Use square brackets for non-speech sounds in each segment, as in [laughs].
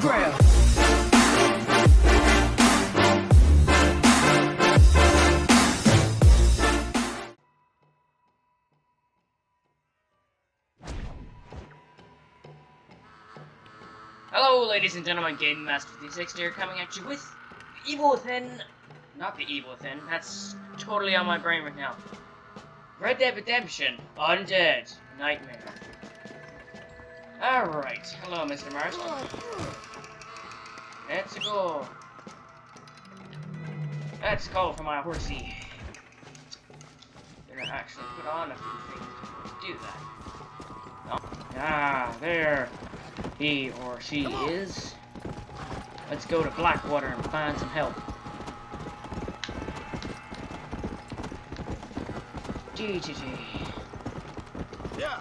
grab. Hello, ladies and gentlemen, Game Master 56 here, coming at you with Evil Within. Not the Evil Within, that's totally on my brain right now. Red Dead Redemption, Undead, Nightmare. Alright, hello, Mr. Marston. Let's go. Let's go for my horsey. Gonna actually put on a few things to do that. Oh, ah, there he or she is. Let's go to Blackwater and find some help. GGG. Yeah.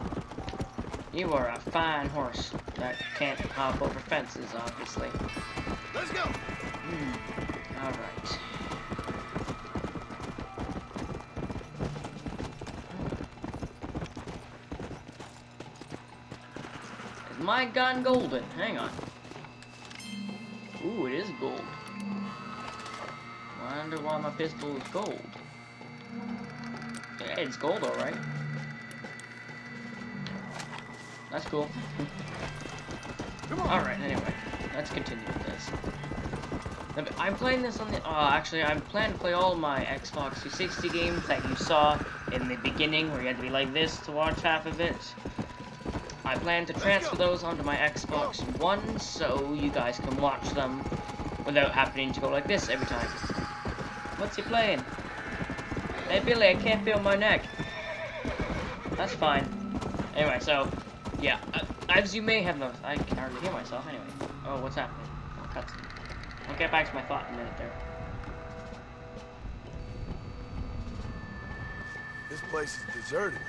You are a fine horse that can't hop over fences, obviously. Let's go. Hmm. Alright. Is my gun golden? Hang on. Ooh, it is gold. Wonder why my pistol is gold. Yeah, it's gold alright. That's cool. Alright, anyway. Let's continue with this. I'm playing this on the. Uh, actually, I'm planning to play all my Xbox 360 games that you saw in the beginning, where you had to be like this to watch half of it. I plan to transfer those onto my Xbox One, so you guys can watch them without having to go like this every time. What's he playing? Hey Billy, I can't feel my neck. That's fine. Anyway, so yeah, uh, as you may have noticed, I can hardly hear myself. Anyway, oh, what's happening? Oh, I'll cut. I'll get back to my thought in a minute there. This place is deserted.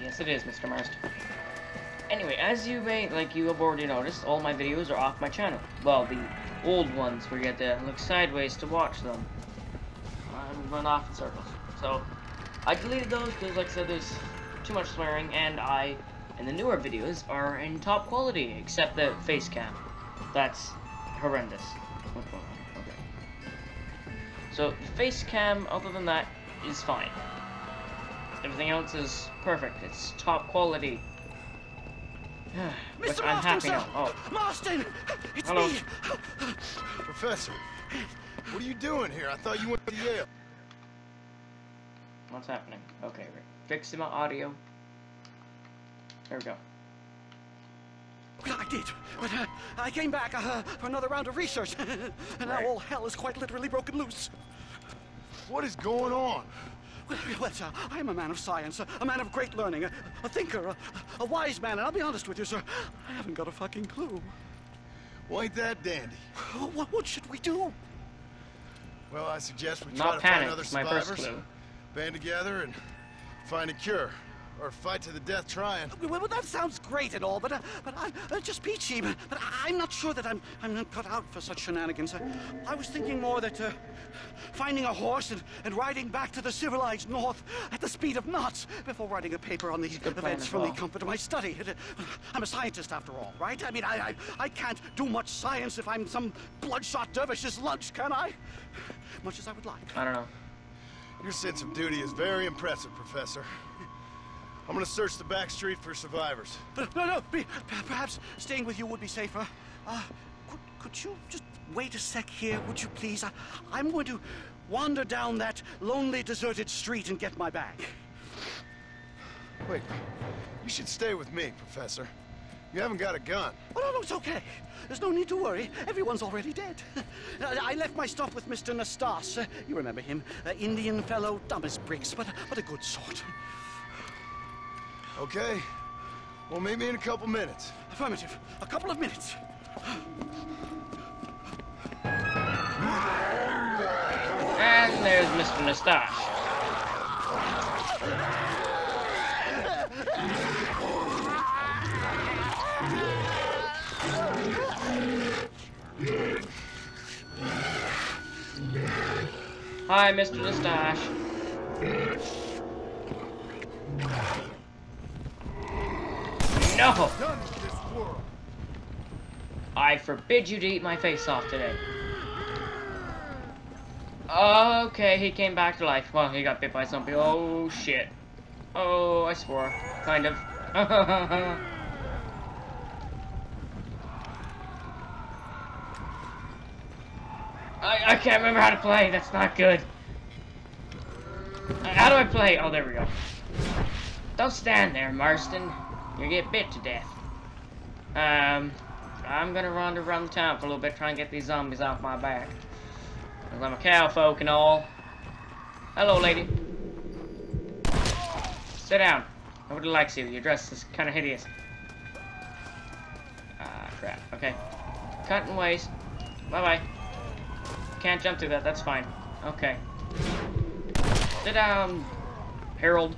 Yes, it is, Mr. Marston. Anyway, as you may, like you have already noticed, all my videos are off my channel. Well, the old ones where you had to look sideways to watch them. I'm run off in circles. So, I deleted those because, like I said, there's too much swearing, and I, and the newer videos are in top quality, except the face cam. That's horrendous. What's going on? Okay. So, the face cam, other than that, is fine. Everything else is perfect. It's top quality. [sighs] Which Mr. I'm happy Marston! Oh, Marston! It's Hello. me! Professor, what are you doing here? I thought you went to Yale. what's happening? Okay, right. Fixing my audio. There we go. Well, I did, but uh, I came back uh, for another round of research, [laughs] and now all hell is quite literally broken loose. What is going on? Well, well sir, I am a man of science, a, a man of great learning, a, a thinker, a, a wise man, and I'll be honest with you, sir, I haven't got a fucking clue. Well, ain't that dandy? What, what should we do? Well, I suggest we Not try to find other it's survivors, first band together, and find a cure. Or fight to the death trying. Well, well, that sounds great and all, but uh, but I'm uh, just peachy. But, but I'm not sure that I'm I'm not cut out for such shenanigans. I, I was thinking more that uh, finding a horse and, and riding back to the civilized north at the speed of knots before writing a paper on the Good events from well. the comfort of my study. Uh, I'm a scientist after all, right? I mean, I, I I can't do much science if I'm some bloodshot dervish's lunch, can I? Much as I would like. I don't know. Your sense of duty is very impressive, Professor. I'm gonna search the back street for survivors. No, no, be, perhaps staying with you would be safer. Uh, could, could you just wait a sec here, would you please? I, I'm going to wander down that lonely, deserted street and get my bag. Wait, you should stay with me, Professor. You haven't got a gun. Oh, no, no, it's okay. There's no need to worry. Everyone's already dead. [laughs] I I left my stuff with Mr. Nastas. Uh, you remember him. Uh, Indian fellow, dumb as bricks, but, but a good sort. Okay. Well, meet me in a couple minutes. Affirmative. A couple of minutes. And there's Mr. Mustache. Hi, Mr. Mustache. No! None of this world. I forbid you to eat my face off today. Okay, he came back to life. Well, he got bit by something. Oh, shit. Oh, I swore. Kind of. [laughs] I, I can't remember how to play. That's not good. How do I play? Oh, there we go. Don't stand there, Marston. You get bit to death. Um, I'm gonna run around the town for a little bit, try and get these zombies off my back. Cause I'm a cowfolk and all. Hello, lady. Sit down. Nobody likes you. Your dress is kind of hideous. Ah, crap. Okay. Cut and waste. Bye-bye. Can't jump through that. That's fine. Okay. Sit down, Harold.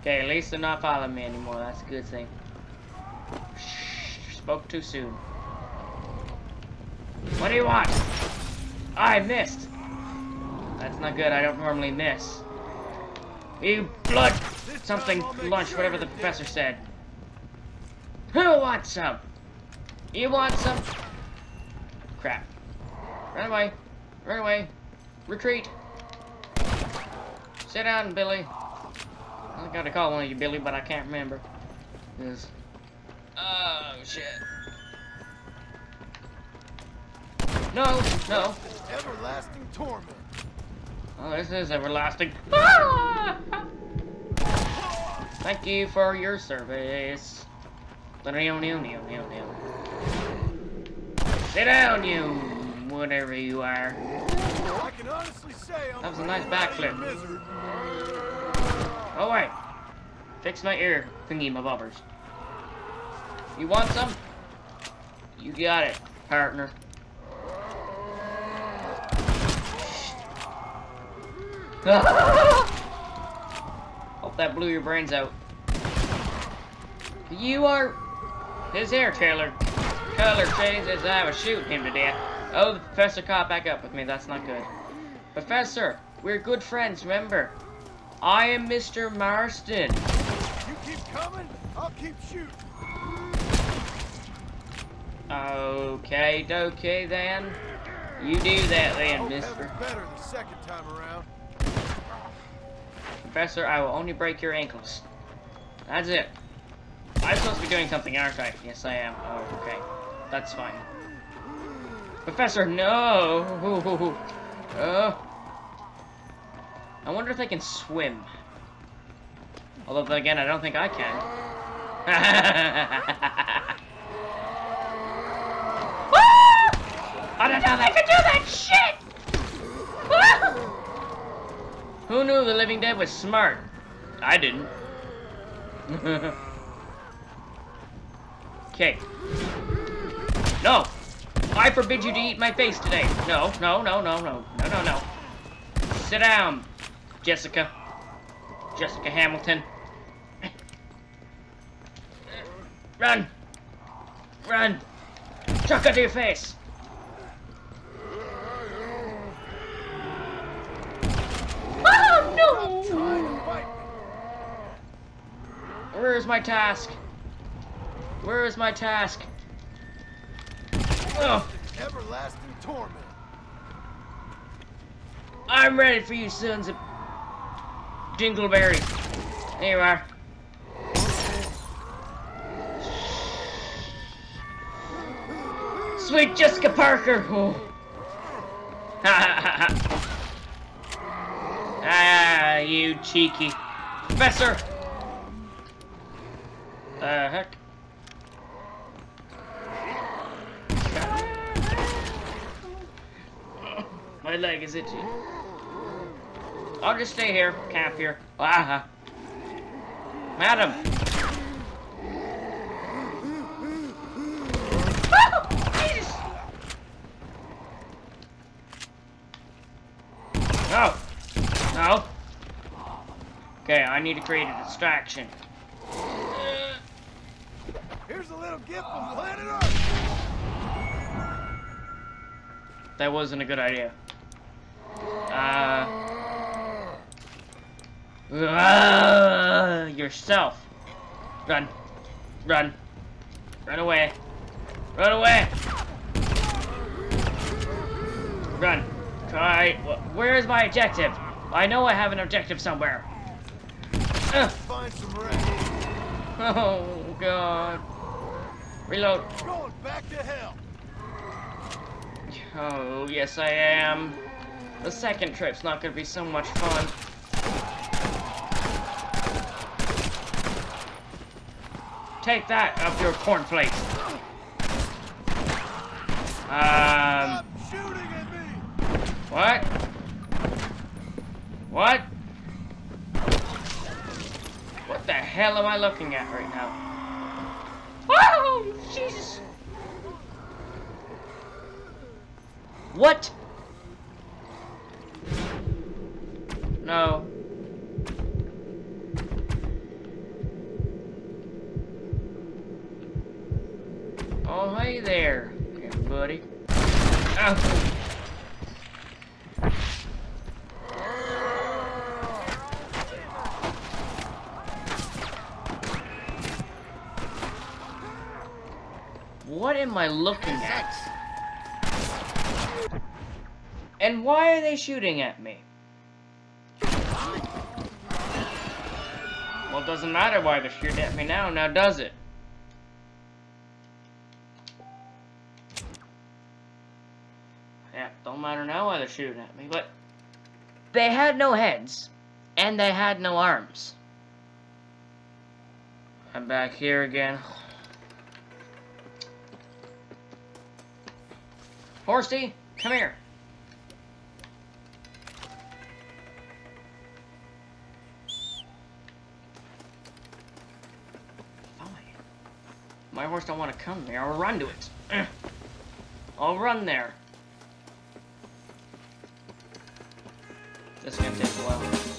Okay, at least they're not following me anymore. That's a good thing. Shh, spoke too soon. What do you want? Oh, I missed. That's not good. I don't normally miss. You blood something lunch, whatever the professor said. Who wants some? You want some? Crap. Run away. Run away. Retreat. Sit down, Billy. I gotta call one of you Billy, but I can't remember. Cause... Oh, shit. No, no. Everlasting torment. Oh, this is everlasting. Ah! [laughs] Thank you for your service. Sit down, you whatever you are. I can honestly say I'm That was a nice backflip. Oh wait. Fix my ear thingy my bobbers. You want some? You got it, partner. [laughs] Hope that blew your brains out. You are his hair color. Color changes. I was shooting him to death. Oh, the professor caught back up with me. That's not good. Professor, we're good friends, remember? I am Mr. Marston. You keep coming, I'll keep shooting. Okay, okay then. You do that then, Hope mister. better the second time around. Professor, I will only break your ankles. That's it. I'm supposed to be doing something, aren't I? Yes, I am. Oh, okay. That's fine. Professor, no! [laughs] Oh. I wonder if I can swim. Although, again, I don't think I can. [laughs] I don't know I can do that shit! Who knew the living dead was smart? I didn't. [laughs] Okay. No! I forbid you to eat my face today. No, no, no, no, no, no, no, no. Sit down, Jessica. Jessica Hamilton. Run! Run! Chuck it to your face! Oh no! to fight me. Where is my task? Where is my task? Oh, Everlasting torment. I'm ready for you sons of dingleberries. There you are. Sweet Jessica Parker. Oh. [laughs] Ah, you cheeky professor. The heck? My leg is itchy. I'll just stay here, camp here. Ah, Madam. Oh, No. No. Okay, I need to create a distraction. Here's a little gift from planet Earth. That wasn't a good idea. Uh. Uh, yourself. Run. Run. Run away. Run away. Run. Alright, where is my objective? I know I have an objective somewhere. Find some rest. Oh, God. Reload. Going back to hell. Oh, yes I am. The second trip's not gonna be so much fun. Take that up your cornflakes. Um, what? What? What the hell am I looking at right now? Oh, Jesus! What? No. Oh, hey there, everybody. Oh. What am I looking at? And why are they shooting at me? Well, it doesn't matter why they're shooting at me now, now does it? Yeah, don't matter now why they're shooting at me, but they had no heads, and they had no arms. I'm back here again. Horsey, come here. Fine. My horse don't want to come there. I'll run to it. [clears throat] I'll run there. This is gonna take a while.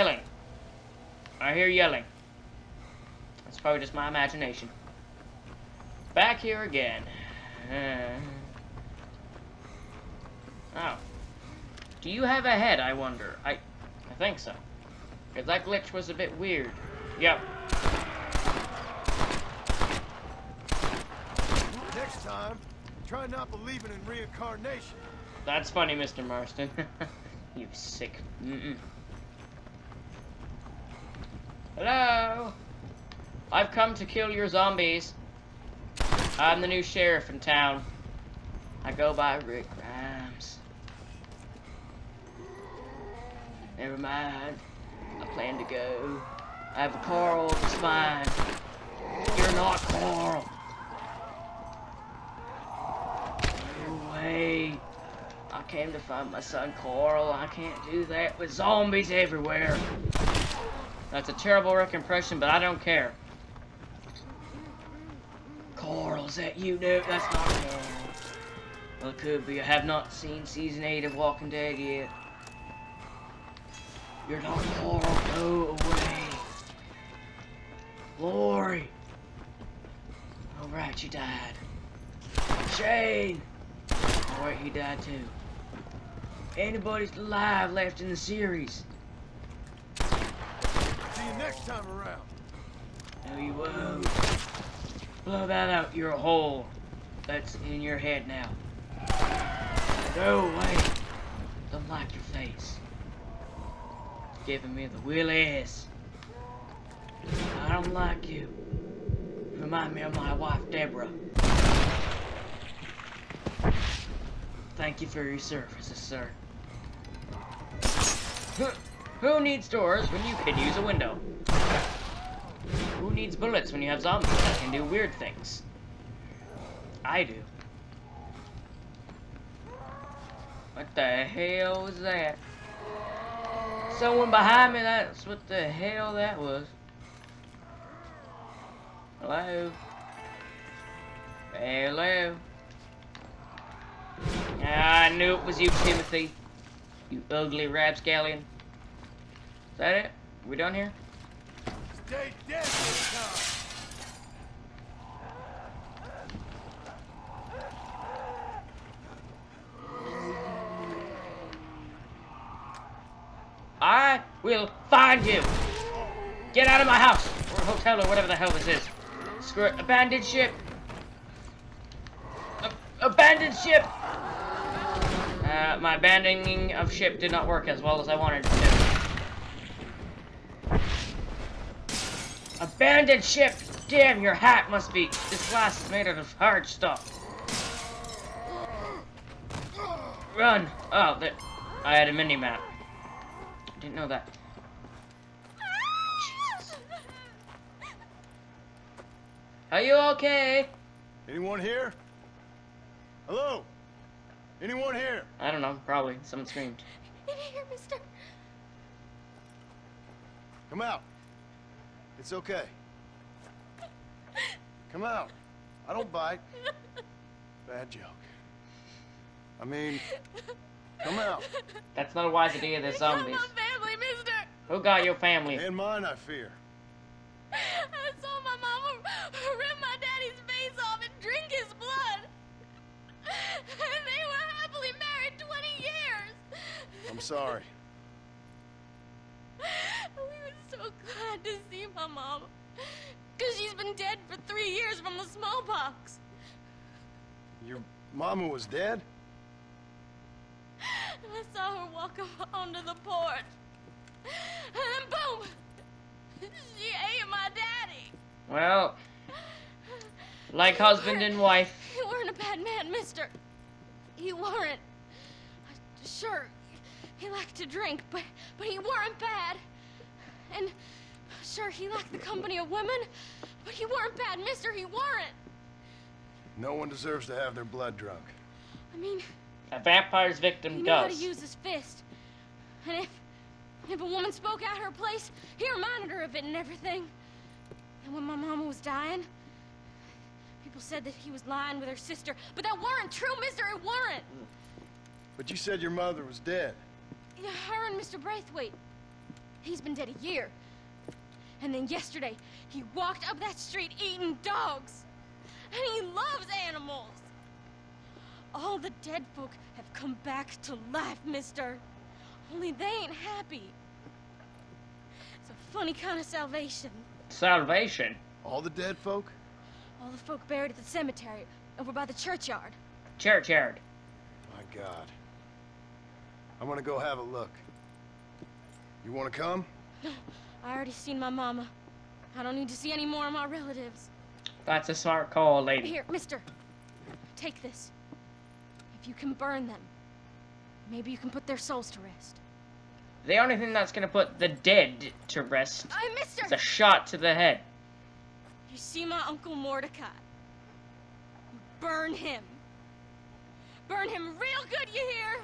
Yelling? I hear yelling. That's probably just my imagination. Back here again. Uh, oh. Do you have a head, I wonder? I I think so. Because that glitch was a bit weird. Yep. Next time, try not believing in reincarnation. That's funny, Mr. Marston. [laughs] you sick. Mm-mm. Hello? I've come to kill your zombies. I'm the new sheriff in town. I go by Rick Grimes. Never mind. I plan to go. I have a Carl that's mine. You're not Carl. No way. I came to find my son Carl. I can't do that with zombies everywhere. That's a terrible Rick impression, but I don't care. Carl, is that you? No, that's not Carl. Well, it could be. I have not seen season 8 of Walking Dead yet. You're not Carl. Go away. Lori. Alright, you died. Shane. Alright, he died too. Anybody's alive left in the series. Next time around. No, you won't. Blow that out your hole. That's in your head now. Go away. Don't like your face. giving me the willies. I don't like you. Remind me of my wife, Deborah. Thank you for your services, sir. Who needs doors when you can use a window? Who needs bullets when you have zombies that can do weird things? I do. What the hell was that? Someone behind me, that's what the hell that was. Hello? Hello? Ah, I knew it was you, Timothy. You ugly rapscallion. Is that it? We done here? Stay dead this time. I will find you. Get out of my house or hotel or whatever the hell this is. Screw it. Abandoned ship. A- abandoned ship. Uh, my abandoning of ship did not work as well as I wanted it to. Abandoned ship. Damn, your hat must be. This glass is made out of hard stuff. Run. Oh, that. I had a mini map. Didn't know that. Are you okay? Anyone here? Hello? Anyone here? I don't know. Probably. Someone screamed. In here, mister. Come out. It's okay. Come out. I don't bite. Bad joke. I mean, come out. That's not a wise idea. There's Got zombies. my family, mister. Who got your family? And mine, I fear. I saw my mama rip my daddy's face off and drink his blood. And they were happily married 20 years. I'm sorry. We were so glad to see my mama. Because she's been dead for three years from the smallpox. Your mama was dead? And I saw her walk up onto the porch. And then boom! She ate my daddy. Well, like husband and wife. You weren't a bad man, mister. You weren't. Sure, he liked to drink, but but he weren't bad. And sure, he liked the company of women, but he weren't bad, mister. He weren't. No one deserves to have their blood drunk. I mean, A vampire's victim he victim knew how to does. use his fist. And if if a woman spoke at her place, he reminded her of it and everything. And when my mama was dying, people said that he was lying with her sister, but that weren't true, mister. It weren't. But you said your mother was dead. Yeah, her and Mr. Braithwaite. He's been dead a year. And then yesterday, he walked up that street eating dogs. And he loves animals. All the dead folk have come back to life, mister. Only they ain't happy. It's a funny kind of salvation. Salvation. All the dead folk? All the folk buried at the cemetery over by the churchyard. Churchyard. My God. I'm gonna go have a look. You wanna come? No, [gasps] I already seen my mama. I don't need to see any more of my relatives. That's a smart call, lady. Here, mister. Take this. If you can burn them, maybe you can put their souls to rest. The only thing that's gonna put the dead to rest I, mister! is a shot to the head. You see my Uncle Mordecai? Burn him. Burn him real good, you hear?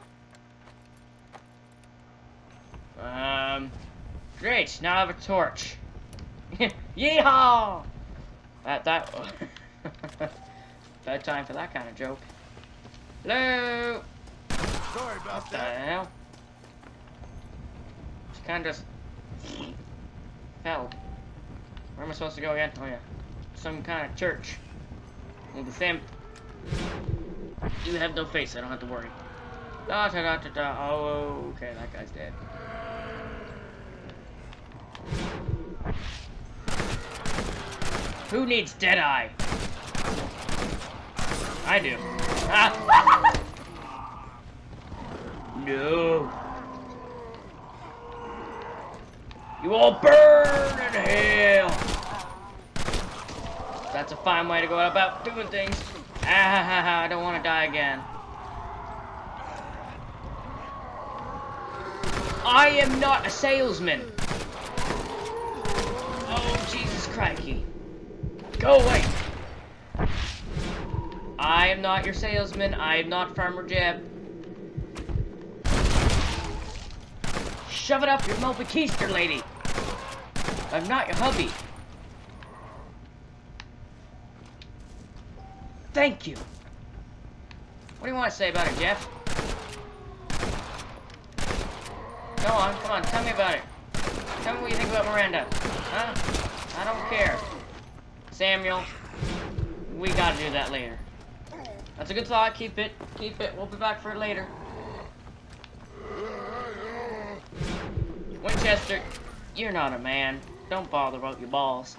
Um, great. Now I have a torch. [laughs] Yeehaw! That that. [laughs] Bad time for that kind of joke. Hello. Sorry about What the that. hell? Just kind of just fell. Where am I supposed to go again? Oh yeah, some kind of church. With the same. You have no face. I don't have to worry. Da da da da da. Oh, okay, that guy's dead. Who needs Deadeye? I do. Ah. [laughs] no. You all burn in hell! That's a fine way to go about doing things. Ah ha ha ha, I don't want to die again. I am not a salesman. Oh, Jesus crikey. Go away. I am not your salesman. I am not Farmer Jeb. Shove it up your Moby Keister, lady. I'm not your hubby. Thank you. What do you want to say about it, Jeff? Go on, come on, tell me about it. Tell me what you think about Miranda. Huh? I don't care. Samuel, we gotta do that later. That's a good thought, keep it, keep it, we'll be back for it later. Winchester, you're not a man. Don't bother about your balls.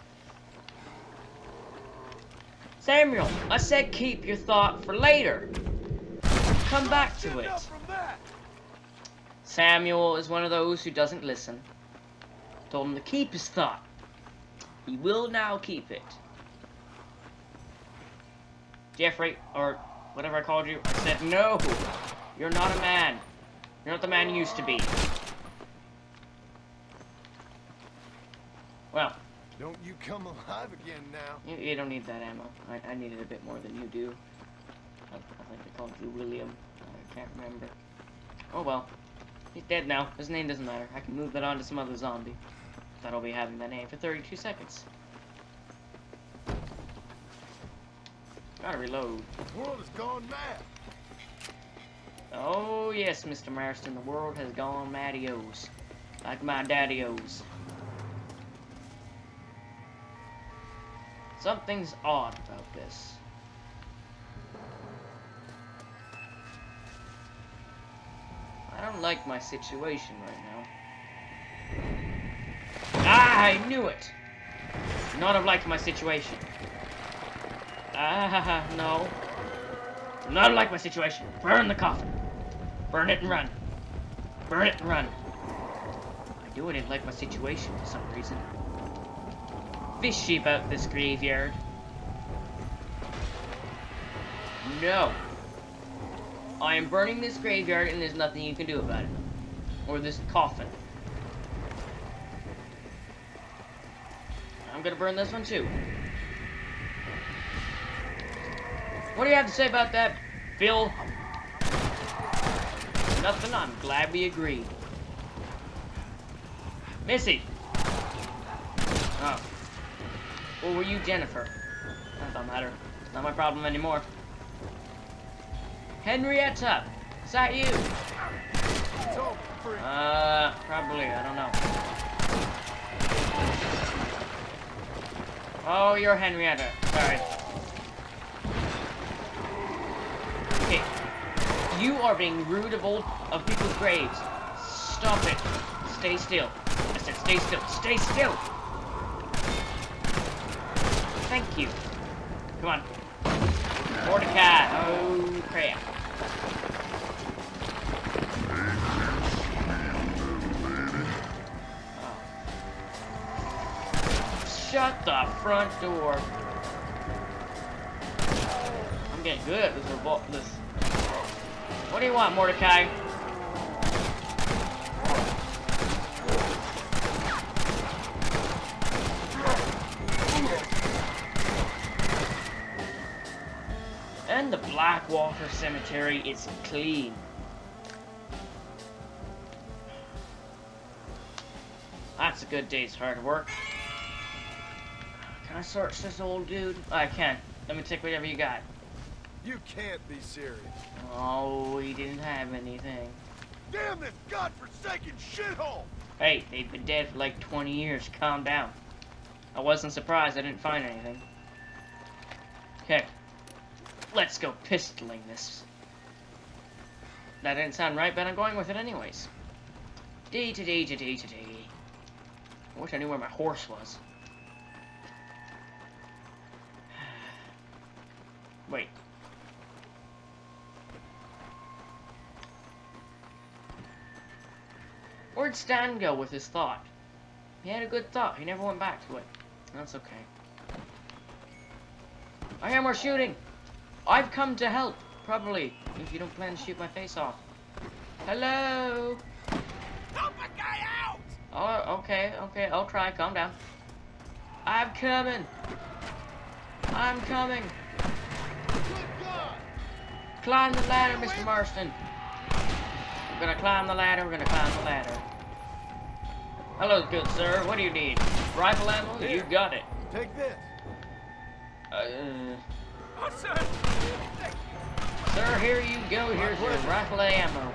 Samuel, I said keep your thought for later. Come back to it. Samuel is one of those who doesn't listen. Told him to keep his thought. He will now keep it. Jeffrey, or whatever I called you, I said no. You're not a man. You're not the man you used to be. Well, Don't you come alive again now. you, you don't need that ammo. I, I needed a bit more than you do. I, I think they called you William. I can't remember. Oh well. He's dead now. His name doesn't matter. I can move that on to some other zombie. Thought I'll be having that name for 32 seconds. Gotta reload. The world has gone mad. Oh yes, Mr. Marston, the world has gone madios. Like my daddy-os. Something's odd about this. Like my situation right now. I knew it! Not have liked my situation. Ah, no. Not like my situation. Burn the coffin. Burn it and run. Burn it and run. I do I didn't like my situation for some reason. Fishy about this graveyard. No. I am burning this graveyard and there's nothing you can do about it. Or this coffin. I'm gonna burn this one too. What do you have to say about that, Bill? Nothing, I'm glad we agreed. Missy! Oh. Or were you Jennifer? That don't matter. It's not my problem anymore. Henrietta! Is that you? Uh, probably, I don't know. Oh, you're Henrietta. Sorry. Okay. You are being rude of old of people's graves. Stop it. Stay still. I said stay still. Stay still! Thank you. Come on. Mordecai. Oh crap. Shut the front door. I'm getting good at this revol- this. What do you want, Mordecai? And the Blackwater Cemetery is clean. That's a good day's hard work. I search this old dude? I can. Let me take whatever you got. You can't be serious. Oh, he didn't have anything. Damn this godforsaken shithole! Hey, they've been dead for like 20 years. Calm down. I wasn't surprised I didn't find anything. Okay. Let's go pistoling this. That didn't sound right, but I'm going with it anyways. Dee to dee to dee to dee. I wish I knew where my horse was. Wait. Where'd Stan go with his thought? He had a good thought. He never went back to it. That's okay. I hear more shooting. I've come to help. Probably, if you don't plan to shoot my face off. Hello. Help a guy out! Oh, okay, okay. I'll try. Calm down. I'm coming. I'm coming. Good God! Climb the ladder, Mr. Marston. We're gonna climb the ladder. We're gonna climb the ladder. Hello, good sir. What do you need? Rifle ammo? You got it. Take this. Uh, Oh, sir! sir, here you go. Here's your rifle ammo.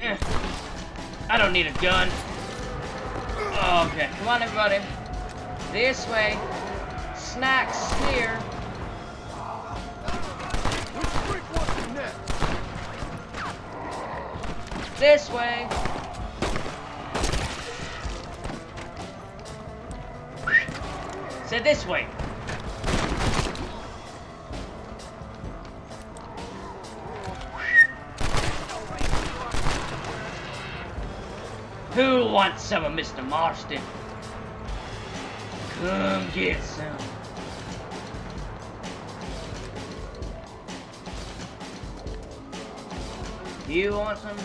Eh, I don't need a gun. Okay, come on, everybody. This way. Snacks here. This way. Said this way. Who wants some of Mr. Marston? Come get some. You want some?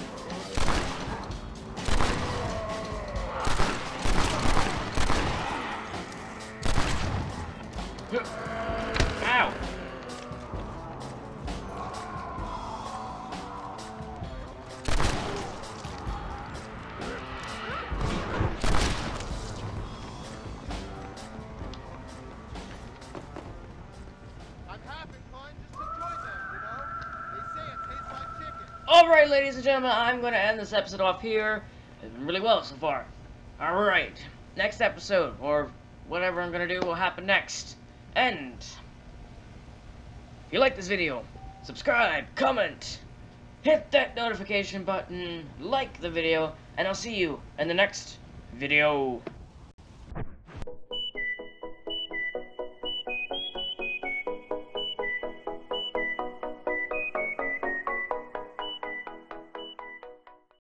And gentlemen, I'm going to end this episode off here. It's been really well so far. Alright, next episode, or whatever I'm going to do, will happen next. End. if you like this video, subscribe, comment, hit that notification button, like the video, and I'll see you in the next video.